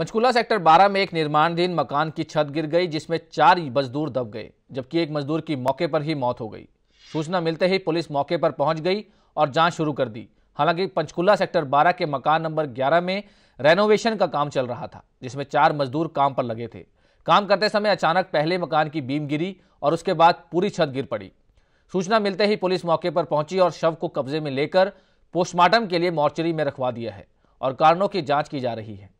Panchkula sector 12 में एक निर्माणाधीन मकान की छत गिर गई, जिसमें चार मजदूर दब गए, जबकि एक मजदूर की मौके पर ही मौत हो गई। सूचना मिलते ही पुलिस मौके पर पहुँच गई और जाँच शुरू कर दी। हालाँकि पंचकुला सेक्टर 12 के मकान नंबर 11 में रेनोवेशन का काम चल रहा था, जिसमें चार मजदूर काम पर लगे थे। काम करते समय अचानक पहले मकान की बीम गिरी और उसके बाद पूरी छत गिर पड़ी। सूचना मिलते ही पुलिस मौके पर पहुँची और शव को कब्जे में लेकर पोस्टमार्टम के लिए मॉर्चरी में रखवा दिया है और कारणों की जाँच की जा रही है।